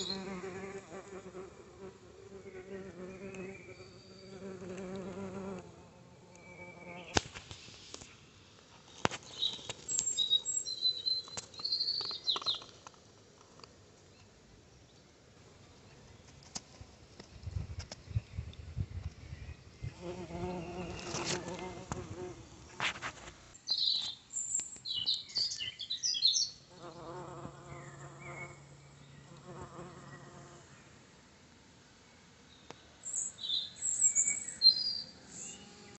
Mm-hmm.